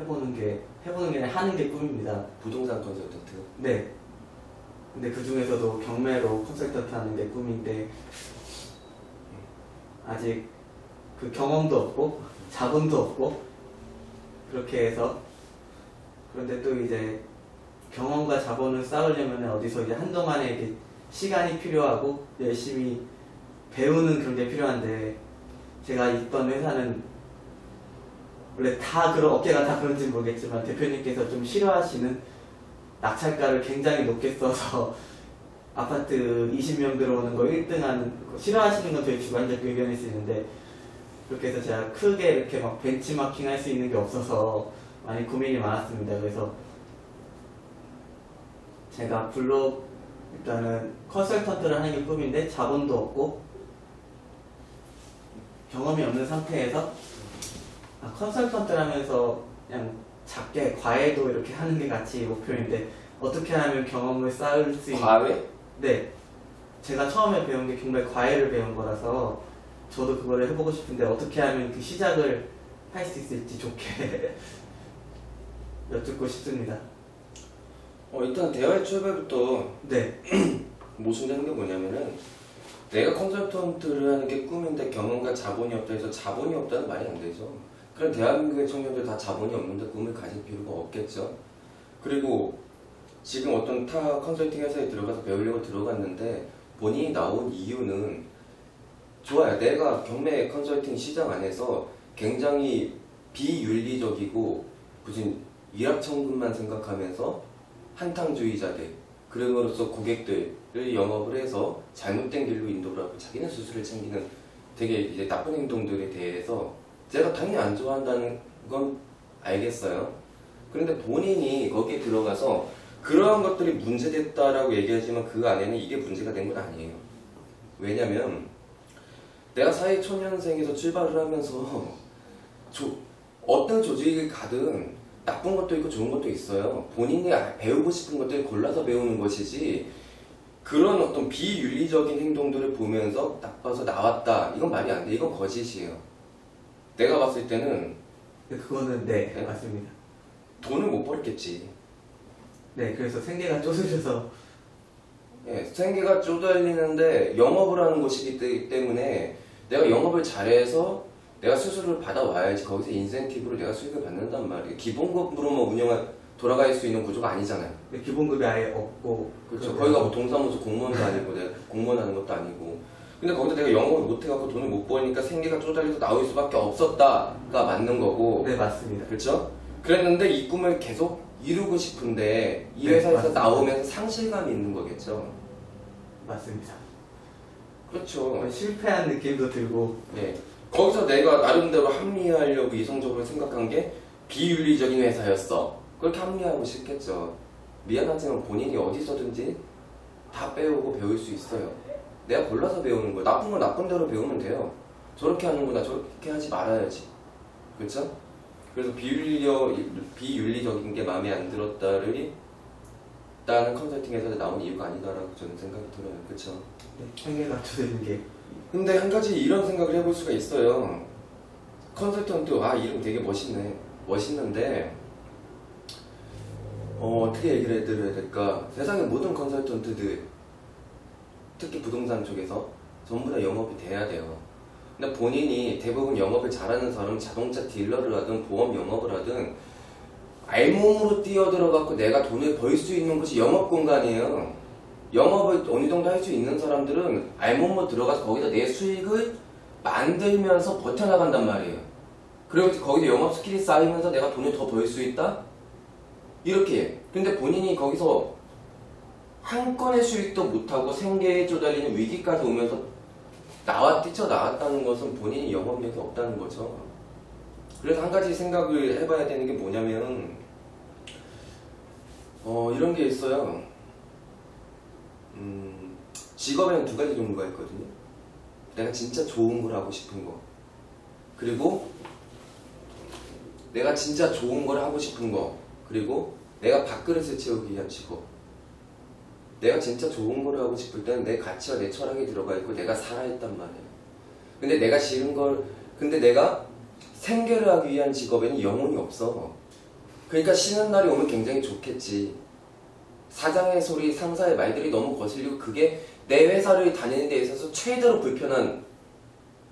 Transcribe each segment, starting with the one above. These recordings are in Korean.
해보는 게 해보는 게 아니라 하는 게 꿈입니다. 부동산 컨설턴트. 네. 근데 그 중에서도 경매로 컨설턴트 하는 게 꿈인데 아직 그 경험도 없고 자본도 없고 그렇게 해서 그런데 또 이제 경험과 자본을 쌓으려면 어디서 이제 한동안의 이렇게 시간이 필요하고 열심히 배우는 그런 게 필요한데 제가 있던 회사는 원래 다 그런 어깨가 다 그런지 모르겠지만 대표님께서 좀 싫어하시는 낙찰가를 굉장히 높게 써서 아파트 20명 들어오는 거 1등 하는 거 싫어하시는 건 저희 주관적 의견일 수 있는데 그렇게 해서 제가 크게 이렇게 막 벤치마킹 할 수 있는 게 없어서 많이 고민이 많았습니다. 그래서 제가 블록 일단은 컨설턴트를 하는 게 꿈인데 자본도 없고 경험이 없는 상태에서 아, 컨설턴트라면서 그냥 작게 과외도 이렇게 하는 게 같이 목표인데 어떻게 하면 경험을 쌓을 수 있는 과외? 네 제가 처음에 배운 게 정말 과외를 배운 거라서 저도 그거를 해보고 싶은데 어떻게 하면 그 시작을 할 수 있을지 좋게 여쭙고 싶습니다 어, 일단 대화의 출발부터 네 모순되는 게 뭐냐면은 내가 컨설턴트를 하는 게 꿈인데 경험과 자본이 없다 해서 자본이 없다는 말이 안 되죠. 그럼 대한민국의 청년들 다 자본이 없는데 꿈을 가질 필요가 없겠죠. 그리고 지금 어떤 타 컨설팅 회사에 들어가서 배우려고 들어갔는데 본인이 나온 이유는 좋아요. 내가 경매 컨설팅 시장 안에서 굉장히 비윤리적이고 무슨 일확천금만 생각하면서 한탕주의자들 그럼으로써 고객들을 영업을 해서 잘못된 길로 인도를 하고 자기는 수수료를 챙기는 되게 이제 나쁜 행동들에 대해서 제가 당연히 안 좋아한다는 건 알겠어요. 그런데 본인이 거기에 들어가서 그러한 것들이 문제됐다라고 얘기하지만 그 안에는 이게 문제가 된 건 아니에요. 왜냐면 내가 사회 초년생에서 출발을 하면서 조- 어떤 조직을 가든 나쁜 것도 있고 좋은 것도 있어요. 본인이 아- 배우고 싶은 것들을 골라서 배우는 것이지 그런 어떤 비윤리적인 행동들을 보면서 나빠서 나왔다. 이건 말이 안 돼. 이건 거짓이에요. 내가 봤을 때는 그거는 네 네. 맞습니다 돈을 못 벌겠지. 네 그래서 생계가 쪼들려서 예, 생계가 쪼달리는데 영업을 하는 것이기 때- 때문에 내가 영업을 잘해서 내가 수수료를 받아와야지 거기서 인센티브를 내가 수익을 받는단 말이에요. 기본급으로만 운영할 돌아갈 수 있는 구조가 아니잖아요. 네, 기본급이 아예 없고 그렇죠. 거기가 뭐 동사무소 공무원도 아니고 내가 공무원 하는 것도 아니고. 근데 거기서 내가 영업을 못 해갖고 돈을 못 버니까 생계가 쪼달려서 나올 수밖에 없었다가 맞는 거고. 네 맞습니다 그렇죠? 그랬는데 이 꿈을 계속 이루고 싶은데 이 네, 회사에서 맞습니다. 나오면서 상실감이 있는 거겠죠. 맞습니다 그렇죠. 실패한 느낌도 들고 네. 거기서 내가 나름대로 합리화하려고 이성적으로 생각한 게 비윤리적인 회사였어. 그렇게 합리화하고 싶겠죠. 미안하지만 본인이 어디서든지 다 배우고 배울 수 있어요. 내가 골라서 배우는 거야. 나쁜 건 나쁜 대로 배우면 돼요. 저렇게 하는구나. 저렇게 하지 말아야지. 그렇죠? 그래서 비윤리적, 비윤리적인 게 마음에 안 들었다를 나는 컨설팅에서 나온 이유가 아니다라고 저는 생각이 들어요. 그렇죠? 네, 쪼들리는 게 근데 한 가지 이런 생각을 해볼 수가 있어요. 컨설턴트, 아, 이름 되게 멋있네. 멋있는데, 어, 어떻게 얘기를 해드려야 될까? 세상의 모든 컨설턴트들, 특히 부동산 쪽에서 전부 다 영업이 돼야 돼요. 근데 본인이 대부분 영업을 잘하는 사람은 자동차 딜러를 하든 보험 영업을 하든 알몸으로 뛰어들어갖고 내가 돈을 벌 수 있는 곳이 영업 공간이에요. 영업을 어느 정도 할 수 있는 사람들은 알몸으로 들어가서 거기다 내 수익을 만들면서 버텨나간단 말이에요. 그리고 거기서 영업 스킬이 쌓이면서 내가 돈을 더 벌 수 있다? 이렇게. 해. 근데 본인이 거기서 한 건의 수익도 못하고 생계에 쪼달리는 위기까지 오면서 나와 뛰쳐나왔다는 것은 본인이 영업력이 없다는 거죠. 그래서 한 가지 생각을 해봐야 되는 게 뭐냐면, 어, 이런 게 있어요. 음, 직업에는 두 가지 종류가 있거든요. 내가 진짜 좋은 걸 하고 싶은 거. 그리고 내가 진짜 좋은 걸 하고 싶은 거. 그리고 내가 밥그릇을 채우기 위한 직업. 내가 진짜 좋은 거를 하고 싶을 때는 내 가치와 내 철학이 들어가 있고 내가 살아있단 말이에요. 근데 내가 싫은 걸, 근데 내가 생계를 하기 위한 직업에는 영혼이 없어. 그러니까 쉬는 날이 오면 굉장히 좋겠지. 사장의 소리, 상사의 말들이 너무 거슬리고 그게 내 회사를 다니는 데 있어서 최대로 불편한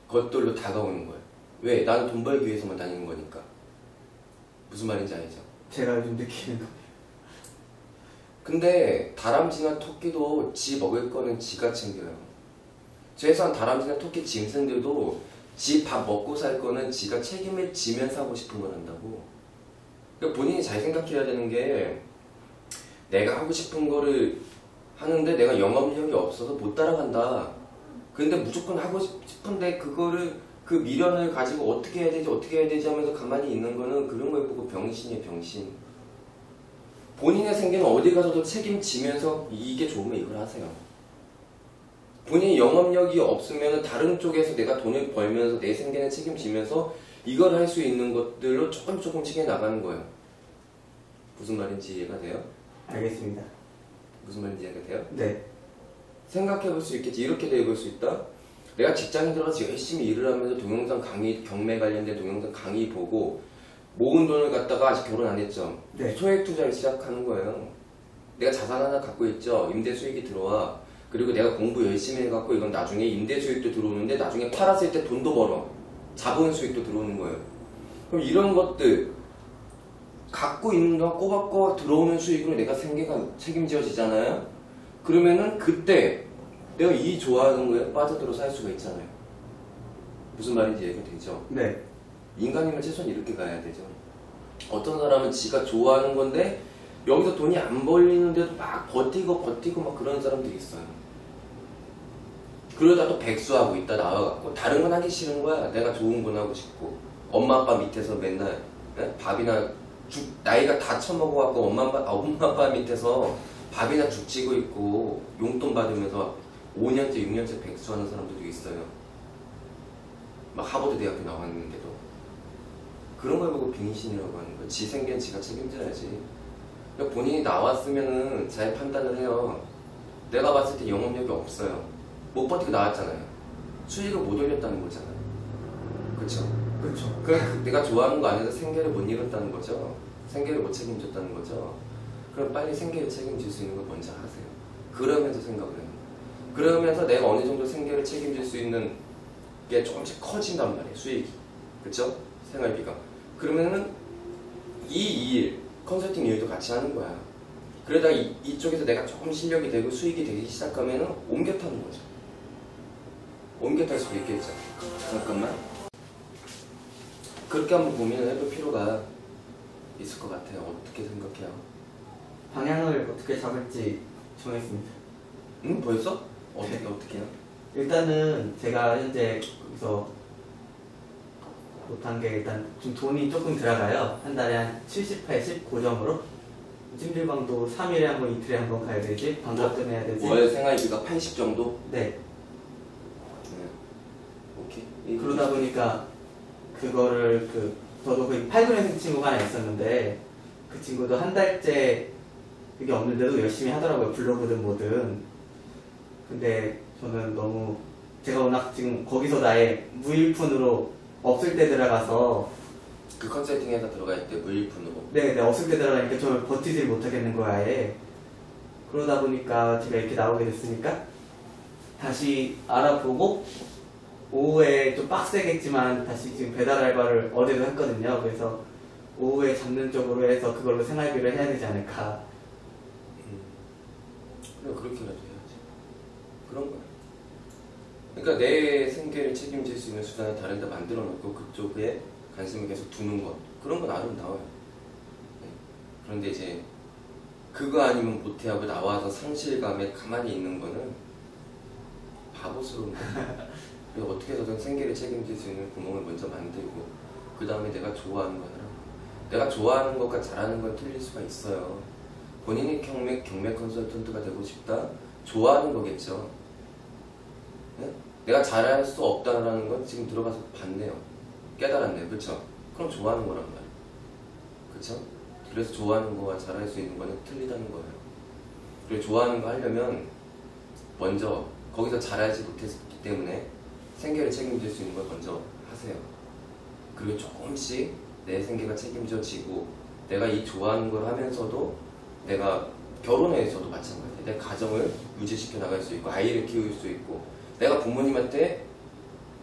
것들로 다가오는 거예요. 왜? 나는 돈 벌기 위해서만 다니는 거니까. 무슨 말인지 알죠? 제가 요즘 느끼는 거. 근데 다람쥐나 토끼도 지 먹을 거는 지가 챙겨요. 최소한 다람쥐나 토끼 짐승들도 지 밥 먹고 살 거는 지가 책임을 지면서 하고 싶은 걸 한다고. 그러니까 본인이 잘 생각해야 되는 게 내가 하고 싶은 거를 하는데 내가 영업력이 없어서 못 따라간다. 근데 무조건 하고 싶은데 그거를 그 미련을 가지고 어떻게 해야 되지 어떻게 해야 되지 하면서 가만히 있는 거는 그런 걸 보고 병신이에요 병신. 본인의 생계는 어디 가서도 책임지면서 이게 좋으면 이걸 하세요. 본인이 영업력이 없으면 다른 쪽에서 내가 돈을 벌면서 내 생계는 책임지면서 이걸 할 수 있는 것들로 조금 조금씩 해 나가는 거예요. 무슨 말인지 이해가 돼요? 알겠습니다. 무슨 말인지 이해가 돼요? 네. 생각해 볼 수 있겠지. 이렇게 돼 볼 수 있다. 내가 직장에 들어가서 열심히 일을 하면서 동영상 강의, 경매 관련된 동영상 강의 보고 모은 돈을 갖다가 아직 결혼 안 했죠. 네. 소액 투자를 시작하는 거예요. 내가 자산 하나 갖고 있죠. 임대 수익이 들어와. 그리고 내가 공부 열심히 해갖고 이건 나중에 임대 수익도 들어오는데 나중에 팔았을 때 돈도 벌어. 자본 수익도 들어오는 거예요. 그럼 이런 것들 갖고 있는 동안 꼬박꼬박 들어오는 수익으로 내가 생계가 책임져지잖아요. 그러면은 그때 내가 이 좋아하는 거에 빠져들어 살 수가 있잖아요. 무슨 말인지 이해가 되죠? 네. 인간이면 최소한 이렇게 가야 되죠. 어떤 사람은 지가 좋아하는 건데 여기서 돈이 안 벌리는데도 막 버티고 버티고 막 그런 사람들이 있어요. 그러다 또 백수하고 있다 나와갖고 다른 건 하기 싫은 거야. 내가 좋은 건 하고 싶고 엄마 아빠 밑에서 맨날 예? 밥이나 죽 나이가 다 처먹어갖고 엄마 아빠 아, 엄마 아빠 밑에서 밥이나 죽 찌고 있고 용돈 받으면서 5년째 6년째 백수하는 사람들도 있어요. 막 하버드 대학교 나왔는데도 그런 걸 보고 빙신이라고 하는 거야. 지 생계는 지가 책임져야지. 그러니까 본인이 나왔으면은 잘 판단을 해요. 내가 봤을 때 영업력이 없어요. 못 버티고 나왔잖아요. 수익을 못 올렸다는 거잖아요. 그쵸? 그렇죠. 그 내가 좋아하는 거 아니라 생계를 못 이뤘다는 거죠. 생계를 못 책임졌다는 거죠. 그럼 빨리 생계를 책임질 수 있는 걸 먼저 하세요. 그러면서 생각을 해요. 그러면서 내가 어느 정도 생계를 책임질 수 있는 게 조금씩 커진단 말이에요. 수익이. 그쵸? 생활비가. 그러면은 이 일, 컨설팅 일도 같이 하는 거야. 그러다 이, 이쪽에서 내가 조금 실력이 되고 수익이 되기 시작하면은 옮겨 타는 거죠. 옮겨 탈 수도 있겠죠. 잠깐만. 그렇게 한번 고민을 해볼 필요가 있을 것 같아요. 어떻게 생각해요? 방향을 어떻게 잡을지 정했습니다. 응? 벌써? 어떻게, 어떻게 해요? 일단은 제가 현재 거기서 못한 게 일단 좀 돈이 조금 들어가요. 한 달에 한 70, 80 고정으로. 찜질방도 3일에 한 번, 이틀에 한 번 가야 되지. 방값도 내야 되지. 월 생활비가 80 정도? 네. 네. 오케이. 그러다 보니까 그거를 그 저도 그 8군에서 친구가 하나 있었는데 그 친구도 한 달째 그게 없는데도 열심히 하더라고요 블로그든 뭐든 근데 저는 너무 제가 워낙 지금 거기서 나의 무일푼으로 없을 때 들어가서 그 컨설팅 회사 들어갈 때 무일푼으로. 네, 네 없을 때 들어가니까 저는 버티질 못하겠는 거야 아예 그러다 보니까 제가 이렇게 나오게 됐으니까 다시 알아보고 오후에 좀 빡세겠지만 다시 지금 배달 알바를 어제도 했거든요. 그래서 오후에 잡는 쪽으로 해서 그걸로 생활비를 해야 되지 않을까. 그래, 그렇게라도 해야지. 그런 거야. 그러니까 내 생계를 책임질 수 있는 수단을 다른 데 만들어 놓고 그쪽에 관심을 계속 두는 것. 그런 건 아름다워요. 네. 그런데 이제 그거 아니면 못해하고 나와서 상실감에 가만히 있는 거는 바보스러운. 그리고 어떻게 해서든 생계를 책임질 수 있는 구멍을 먼저 만들고 그 다음에 내가 좋아하는 거 하라. 내가 좋아하는 것과 잘하는 건 틀릴 수가 있어요. 본인이 경매, 경매 컨설턴트가 되고 싶다? 좋아하는 거겠죠. 네? 내가 잘할 수 없다라는 건 지금 들어가서 봤네요. 깨달았네요. 그쵸? 그럼 좋아하는 거란 말이에요. 그쵸? 그래서 좋아하는 거와 잘할 수 있는 거는 틀리다는 거예요. 그리고 좋아하는 거 하려면 먼저 거기서 잘하지 못했기 때문에 생계를 책임질 수 있는 걸 먼저 하세요. 그리고 조금씩 내 생계가 책임져지고 내가 이 좋아하는 걸 하면서도 내가 결혼해서도 마찬가지야. 내 가정을 유지시켜 나갈 수 있고 아이를 키울 수 있고 내가 부모님한테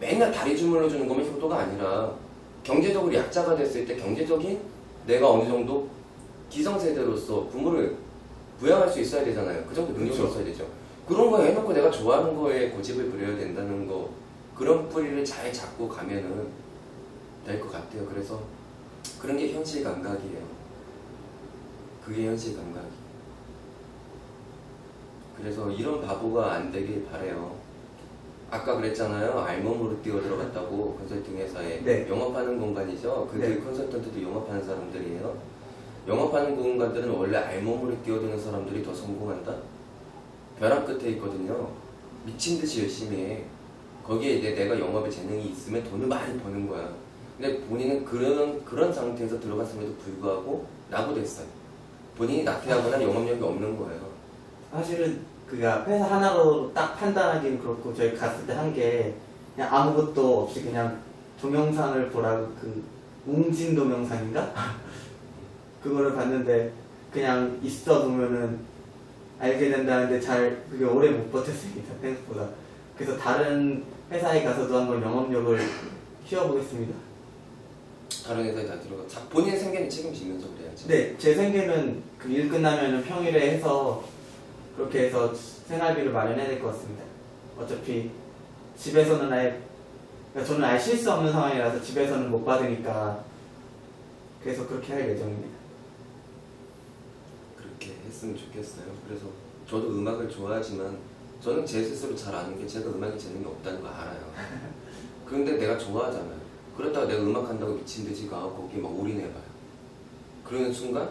맨날 다리 주물러 주는 거면 효도가 아니라 경제적으로 약자가 됐을 때 경제적인 내가 어느 정도 기성세대로서 부모를 부양할 수 있어야 되잖아요. 그 정도 능력이 그렇죠. 있어야 되죠. 그런 거 해놓고 내가 좋아하는 거에 고집을 부려야 된다는 거 그런 뿌리를 잘 잡고 가면은 될 것 같아요. 그래서 그런 게 현실 감각이에요. 그게 현실 감각. 그래서 이런 바보가 안 되길 바래요. 아까 그랬잖아요. 알몸으로 뛰어 들어갔다고 컨설팅 회사에 네. 영업하는 공간이죠. 그들 네. 컨설턴트도 영업하는 사람들이에요. 영업하는 공간들은 원래 알몸으로 뛰어드는 사람들이 더 성공한다. 벼랑 끝에 있거든요. 미친 듯이 열심히 해. 거기에 이제 내가 영업에 재능이 있으면 돈을 많이 버는 거야. 근데 본인은 그런 그런 상태에서 들어갔음에도 불구하고 낙오됐어요. 본인이 나태하거나 영업력이 없는 거예요. 사실은 그가 회사 하나로 딱 판단하기는 그렇고 저희 갔을 때 한 게 그냥 아무것도 없이 그냥 동영상을 보라고 그 웅진 동영상인가? 그거를 봤는데 그냥 있어 보면은 알게 된다는데 잘 그게 오래 못 버텼습니다 생각보다 그래서 다른 회사에 가서도 한번 영업력을 키워보겠습니다 다른 회사에 다 들어가. 자, 본인의 생계는 책임지면서 그래야지. 네, 제 생계는 그 일 끝나면은 평일에 해서 그렇게 해서 생활비를 마련해야 될 것 같습니다. 어차피 집에서는 아예 그러니까 저는 아예 쉴 수 없는 상황이라서 집에서는 못 받으니까 그래서 그렇게 할 예정입니다. 그렇게 했으면 좋겠어요. 그래서 저도 음악을 좋아하지만 저는 제 스스로 잘 아는 게 제가 음악에 재능이 없다는 거 알아요. 그런데 내가 좋아하잖아요. 그렇다고 내가 음악 한다고 미친 듯이 가고 거기에 막 올인해봐요. 그러는 순간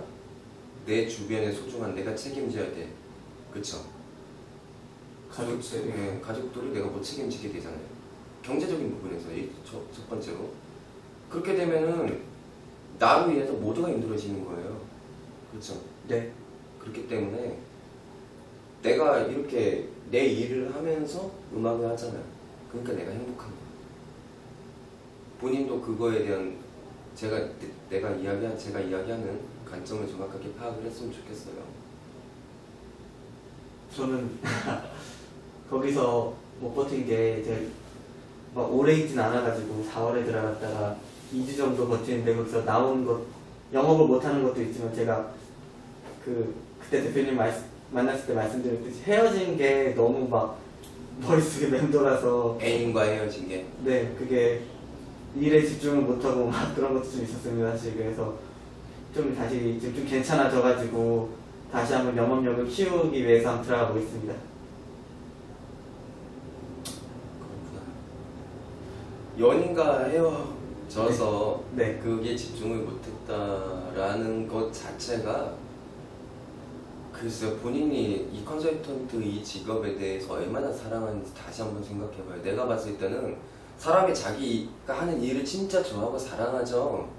내 주변에 소중한 내가 책임져야 돼. 그쵸? 가족들. 예, 가족들을 내가 못 책임지게 되잖아요. 경제적인 부분에서 이 첫, 첫 번째로 그렇게 되면은 나로 인해서 모두가 힘들어지는 거예요. 그렇죠? 네, 그렇기 때문에 내가 이렇게 내 일을 하면서 음악을 하잖아요. 그러니까 내가 행복한 거야. 본인도 그거에 대한 제가 내- 내가 이야기한 제가 이야기하는 관점을 정확하게 파악을 했으면 좋겠어요. 저는 거기서 못 버틴 게 이제 막 오래 있진 않아가지고 4월에 들어갔다가 2주 정도 버티는데 거기서 나온 것 영업을 못하는 것도 있지만 제가 그 그때 대표님 말, 만났을 때 말씀드렸듯이 헤어진 게 너무 막 머릿속에 맴돌아서 애인과 헤어진 게? 네 그게 일에 집중을 못하고 막 그런 것도 좀 있었습니다 사실. 그래서 좀 다시 지금 좀 괜찮아져가지고 다시 한번 영업력을 키우기 위해서 한번 들어가 보겠습니다. 그렇구나. 연인과 헤어져서 네. 그게 집중을 못했다라는 것 자체가 글쎄요 본인이 이 컨설턴트 이 직업에 대해서 얼마나 사랑하는지 다시 한번 생각해봐요. 내가 봤을 때는 사람이 자기가 하는 일을 진짜 좋아하고 사랑하죠.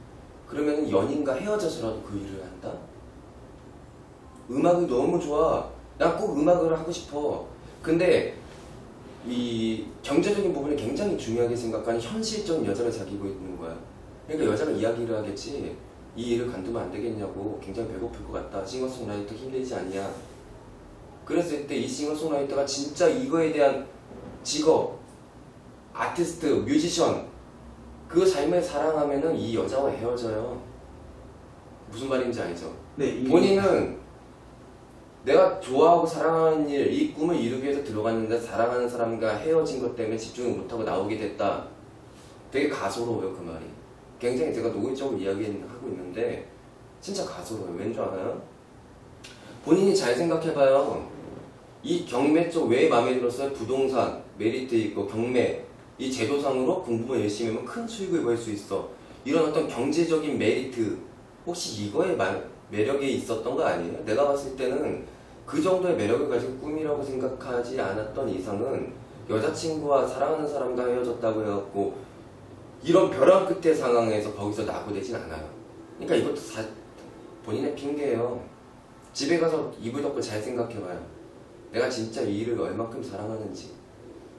그러면 연인과 헤어져서라도 그 일을 한다? 음악이 너무 좋아. 나꼭 음악을 하고 싶어. 근데 이 경제적인 부분을 굉장히 중요하게 생각하는 현실적인 여자를 사귀고 있는 거야. 그러니까 여자가 이야기를 하겠지. 이 일을 관두면 안 되겠냐고. 굉장히 배고플 것 같다. 싱어송라이터 힘들지 않냐. 그랬을 때 이 싱어송라이터가 진짜 이거에 대한 직업, 아티스트, 뮤지션, 그 삶을 사랑하면은 이 여자와 헤어져요. 무슨 말인지 알죠? 네, 이- 본인은 내가 좋아하고 사랑하는 일, 이 꿈을 이루기 위해서 들어갔는데 사랑하는 사람과 헤어진 것 때문에 집중을 못하고 나오게 됐다. 되게 가소로워요, 그 말이. 굉장히 제가 노골적으로 이야기하고 있는데, 진짜 가소로워요. 왠 줄 알아요? 본인이 잘 생각해봐요. 이 경매 쪽 왜 마음에 들었어요? 부동산, 메리트 있고, 경매. 이 제도상으로 공부만 열심히 하면 큰 수익을 벌 수 있어. 이런 어떤 경제적인 메리트, 혹시 이거에 마- 매력이 있었던 거 아니에요? 내가 봤을 때는 그 정도의 매력을 가지고 꿈이라고 생각하지 않았던 이상은 여자친구와 사랑하는 사람과 헤어졌다고 해갖고 이런 벼랑 끝의 상황에서 거기서 낙오되진 않아요. 그러니까 이것도 사- 본인의 핑계예요. 집에 가서 이불 덮고 잘 생각해봐요. 내가 진짜 이 일을 얼마큼 사랑하는지.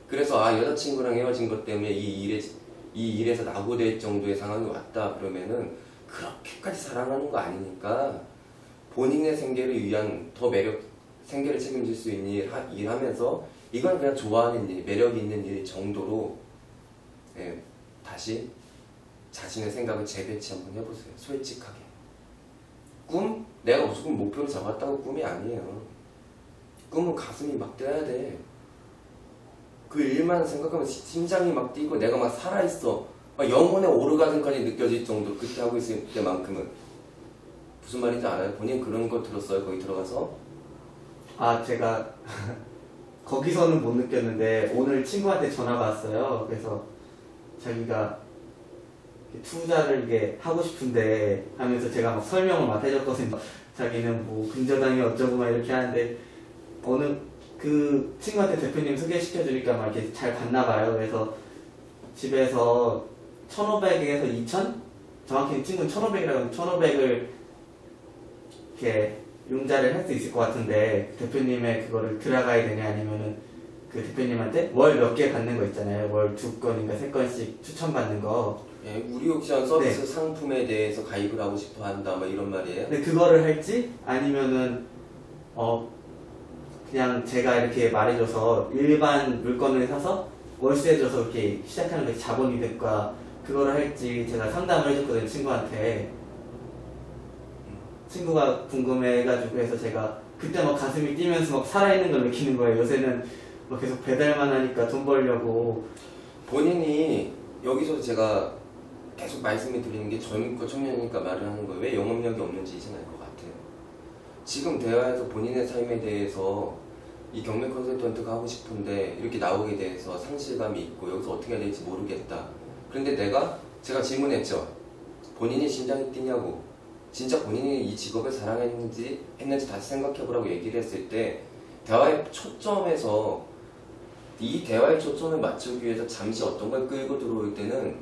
그래서 아 여자친구랑 헤어진 것 때문에 이 일에 이 일에서 낙오될 정도의 상황이 왔다 그러면은 그렇게까지 사랑하는 거 아니니까 본인의 생계를 위한 더 매력 생계를 책임질 수 있는 일 하- 일하면서 이건 그냥 좋아하는 일 매력 있는 일 정도로 예, 다시 자신의 생각을 재배치 한번 해보세요 솔직하게 꿈 내가 무슨 목표를 잡았다고 꿈이 아니에요 꿈은 가슴이 막 뛰어야 돼. 그 일만 생각하면 시- 심장이 막 뛰고 내가 막 살아있어. 막 영혼의 오르가즘까지 느껴질 정도 그때 하고 있을 때만큼은 무슨 말인지 알아요? 본인 그런 거 들었어요? 거기 들어가서? 아 제가 거기서는 못 느꼈는데 오늘 친구한테 전화가 왔어요. 그래서 자기가 투자를 이게 하고 싶은데 하면서 제가 막 설명을 막 해줬거든요. 자기는 뭐 근저당이 어쩌고 막 이렇게 하는데 어느 그 친구한테 대표님 소개시켜 주니까 막 이렇게 잘 봤나 봐요. 그래서 집에서 1,500에서 2,000? 정확히 친구는 1,500이라고 1,500을 이렇게 융자를 할 수 있을 것 같은데 대표님의 그거를 들어가야 되냐 아니면은 그 대표님한테 월 몇 개 받는 거 있잖아요. 월 두 건인가 세 건씩 추천받는 거. 예, 우리 옥션 서비스 상품에 대해서 가입을 하고 싶어 한다 뭐 이런 말이에요. 근데 그거를 할지 아니면은 어 그냥 제가 이렇게 말해줘서 일반 물건을 사서 월세 줘서 이렇게 시작하는 게 자본이득과 그거를 할지 제가 상담을 해줬거든요 친구한테 친구가 궁금해가지고 해서 제가 그때 막 가슴이 뛰면서 막 살아있는 걸 느끼는 거예요 요새는 막 계속 배달만 하니까 돈 벌려고 본인이 여기서 제가 계속 말씀을 드리는 게 젊고 청년이니까 말을 하는 거예요. 왜 영업력이 없는지 이제 알것 같아요. 지금 대화에서 본인의 삶에 대해서 이 경매 컨설턴트가 하고 싶은데 이렇게 나오게 돼서 상실감이 있고 여기서 어떻게 해야 될지 모르겠다. 그런데 내가 제가 질문했죠. 본인이 심장이 뛰냐고. 진짜 본인이 이 직업을 사랑했는지 했는지 다시 생각해보라고 얘기를 했을 때 대화의 초점에서 이 대화의 초점을 맞추기 위해서 잠시 어떤 걸 끌고 들어올 때는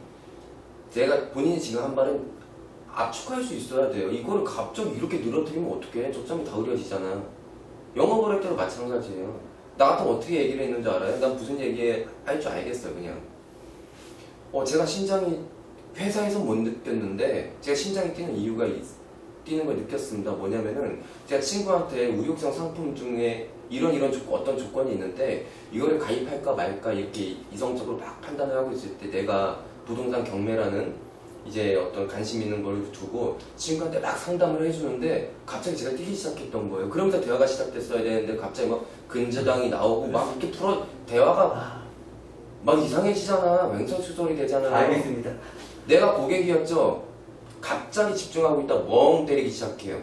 제가 본인이 지금 한 말은 압축할 수 있어야 돼요. 이거를 갑자기 이렇게 늘어뜨리면 어떡해? 초점이 다 흐려지잖아. 영업을 할 때도 마찬가지예요. 나 같으면 어떻게 얘기를 했는지 알아요? 난 무슨 얘기 할 줄 알겠어요, 그냥. 어, 제가 심장이 회사에서 못 느꼈는데 제가 심장이 뛰는 이유가 있- 뛰는 걸 느꼈습니다. 뭐냐면은 제가 친구한테 우육성 상품 중에 이런 이런 조- 어떤 조건이 있는데 이거를 가입할까 말까 이렇게 이성적으로 막 판단을 하고 있을 때 내가 부동산 경매라는 이제 어떤 관심 있는 걸 두고 친구한테 막 상담을 해주는데 갑자기 제가 뛰기 시작했던 거예요. 그러면서 대화가 시작됐어야 되는데 갑자기 막 근저당이 나오고 막 이렇게 풀어 대화가 아, 막 이상해지잖아. 맹설수설이 되잖아. 알겠습니다 내가 고객이었죠. 갑자기 집중하고 있다 멍 때리기 시작해요.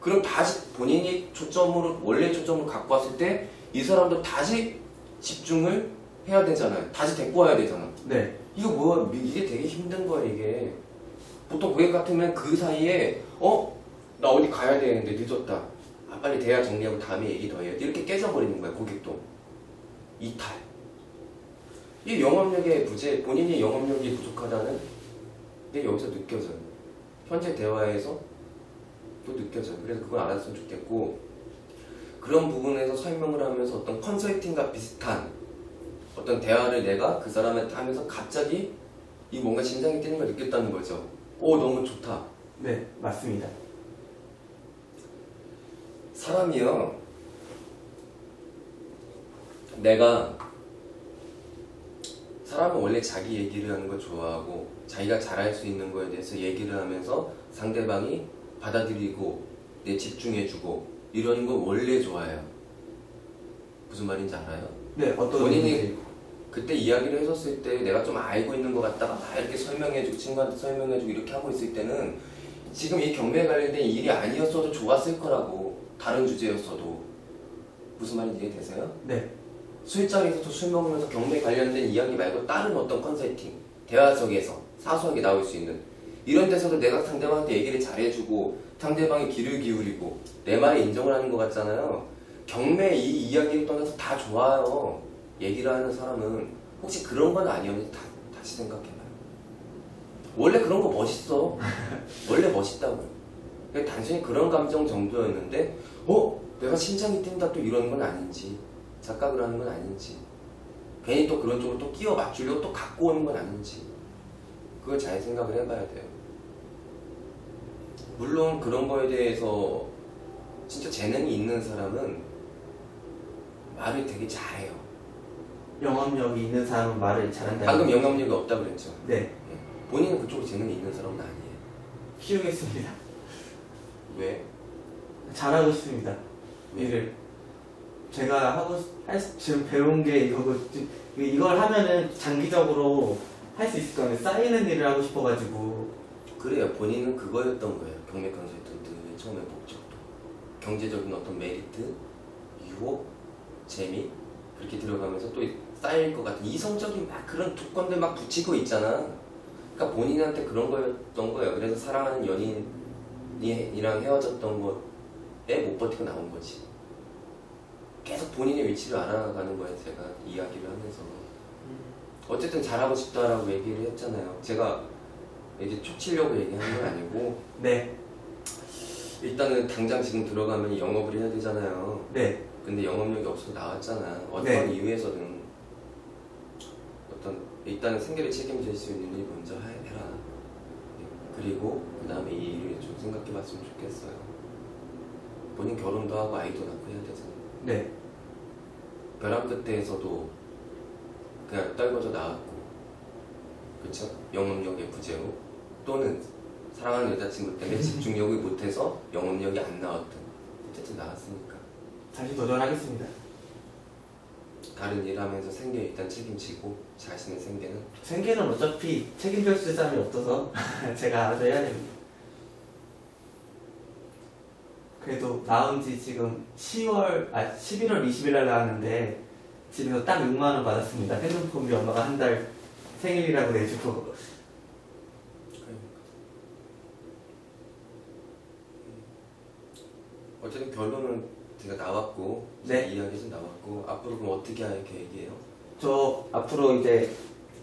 그럼 다시 본인이 초점으로 원래 초점을 갖고 왔을 때 이 사람도 다시 집중을 해야 되잖아요. 다시 데리고 와야 되잖아. 네 이거 뭐야? 이게 되게 힘든 거야 이게. 보통 고객 같으면 그 사이에 어? 나 어디 가야 되는데 늦었다. 아, 빨리 대화 정리하고 다음에 얘기 더 해요. 이렇게 깨져버리는 거야 고객도. 이탈. 이 영업력의 부재, 본인이 영업력이 부족하다는 게 여기서 느껴져요. 현재 대화에서 또 느껴져요. 그래서 그걸 알았으면 좋겠고 그런 부분에서 설명을 하면서 어떤 컨설팅과 비슷한 어떤 대화를 내가 그 사람한테 하면서 갑자기 이 뭔가 심장이 뛰는 걸 느꼈다는 거죠. 오 너무 좋다. 네, 맞습니다 사람이요. 내가 사람은 원래 자기 얘기를 하는 걸 좋아하고 자기가 잘할 수 있는 거에 대해서 얘기를 하면서 상대방이 받아들이고 내 집중해주고 이런 거 원래 좋아해요. 무슨 말인지 알아요? 네 어떤 본인이 의미인지. 그때 이야기를 해줬을 때 내가 좀 알고 있는 것 같다가 막 이렇게 설명해주고 친구한테 설명해주고 이렇게 하고 있을 때는 지금 이 경매 관련된 일이 아니었어도 좋았을 거라고 다른 주제였어도 무슨 말인지 이해되세요? 네 술자리에서 술 먹으면서 경매 관련된 이야기 말고 다른 어떤 컨설팅 대화 속에서 사소하게 나올 수 있는. 이런 데서도 내가 상대방한테 얘기를 잘해주고 상대방이 귀를 기울이고 내 말에 인정을 하는 것 같잖아요. 경매 이 이야기를 떠나서 다 좋아요. 얘기를 하는 사람은 혹시 그런 건 아니었는지 다, 다시 생각해봐요. 원래 그런 거 멋있어. 원래 멋있다고 그냥 단순히 그런 감정 정도였는데 어? 내가 심장이 뛴다 또 이러는 건 아닌지 착각을 하는 건 아닌지 괜히 또 그런 쪽으로 또 끼워 맞추려고 또 갖고 오는 건 아닌지 그걸 잘 생각을 해봐야 돼요. 물론 그런 거에 대해서 진짜 재능이 있는 사람은 말을 되게 잘해요. 영업력이 있는 사람은 말을 잘한다. 방금 영업력이 없다고 그랬죠. 네, 예. 본인은 그쪽으로 재능이 있는 사람은 아니에요. 키우겠습니다. 왜? 잘하고 싶습니다. 왜? 일을 제가 하고 지금 배운 게 이거고 지- 이걸 하면은 장기적으로 할 수 있을 거예요. 쌓이는 일을 하고 싶어가지고 그래요. 본인은 그거였던 거예요. 경매 컨설턴트의 처음에 목적도. 경제적인 어떤 메리트, 유혹, 재미 그렇게 들어가면서 또 쌓일 것 같은 이성적인 막 그런 조건들 막 붙이고 있잖아. 그러니까 본인한테 그런 거였던 거예요. 그래서 사랑하는 연인이랑 헤어졌던 거에 못 버티고 나온 거지. 계속 본인의 위치를 알아가는 거예요. 제가 이야기를 하면서. 어쨌든 잘하고 싶다라고 얘기를 했잖아요. 제가 이게 촉 치려고 얘기하는 건 아니고 네, 일단은 당장 지금 들어가면 영업을 해야 되잖아요. 네, 근데 영업력이 없어서 나왔잖아. 어떤 네. 이유에서든 어떤 일단은 생계를 책임질 수 있는 일 먼저 하- 해라. 네. 그리고 그 다음에 이 일을 좀 생각해봤으면 좋겠어요. 본인 결혼도 하고 아이도 낳고 해야 되잖아. 네, 벼랑 끝에서도 그냥 떨궈져 나왔고 그쵸? 영업력의 부재로 또는 사랑하는 여자친구 때문에 집중력을 못해서 영업력이 안 나왔든 어쨌든 나왔으니까 다시 도전하겠습니다. 다른 일 하면서 생계 일단 책임지고 자신의 생계는 생계는 어차피 책임져 줄 사람이 없어서 제가 알아서 해야 됩니다. 그래도 나온 지 지금 10월, 아, 11월 20일 날 나왔는데 집에서 딱 6만 원 받았습니다. 핸드폰비 엄마가 한 달 생일이라고 내주고. 어쨌든 결론은 제가 나왔고 네. 이야기에서 나왔고 앞으로 그럼 어떻게 할 계획이에요? 저 앞으로 이제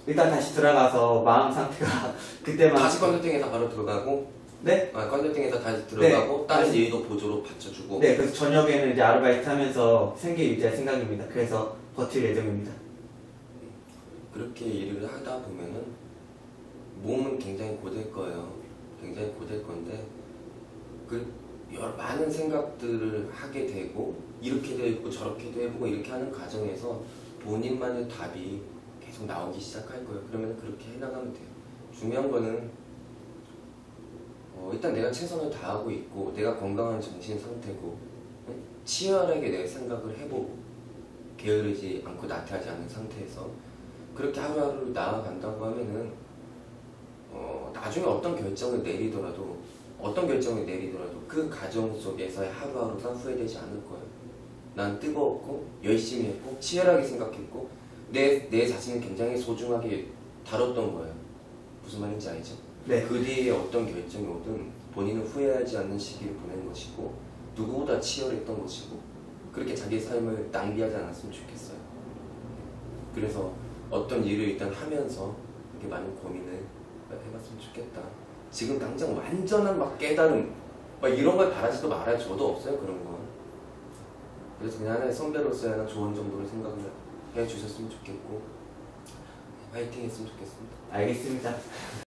일단 다시 들어가서 마음 상태가 그때만. 다시 컨설팅에서 바로 들어가고 네? 아, 컨설팅에서 다시 들어가고 네. 다른 다시. 일도 보조로 받쳐주고 네, 그래서 저녁에는 이제 아르바이트 하면서 생계 유지할 생각입니다. 그래서 버틸 예정입니다. 그렇게 일을 하다 보면은 몸은 굉장히 고될 거예요. 굉장히 고될 건데 그 여러 많은 생각들을 하게 되고 이렇게도 해보고 저렇게도 해보고 이렇게 하는 과정에서 본인만의 답이 계속 나오기 시작할 거예요. 그러면 그렇게 해나가면 돼요. 중요한 거는 어, 일단 내가 최선을 다하고 있고 내가 건강한 정신 상태고 응? 치열하게 내 생각을 해보고 게으르지 않고 나태하지 않은 상태에서 그렇게 하루하루를 나아간다고 하면은 어, 나중에 어떤 결정을 내리더라도 어떤 결정을 내리더라도 그 과정 속에서의 하루하루가 후회되지 않을 거예요. 난 뜨거웠고 열심히 했고 치열하게 생각했고 내, 내 자신을 굉장히 소중하게 다뤘던 거예요. 무슨 말인지 알죠? 네. 그 뒤에 어떤 결정이 오든 본인은 후회하지 않는 시기를 보낸 것이고 누구보다 치열했던 것이고 그렇게 자기 삶을 낭비하지 않았으면 좋겠어요. 그래서 어떤 일을 일단 하면서 이렇게 많은 고민을 해봤으면 좋겠다. 지금 당장 완전한 막 깨달음 막 이런 걸 바라지도 말아요. 저도 없어요 그런 건. 그래서 그냥 하나의 선배로서의 하나 좋은 정도로 생각을 해 주셨으면 좋겠고 화이팅 했으면 좋겠습니다. 알겠습니다.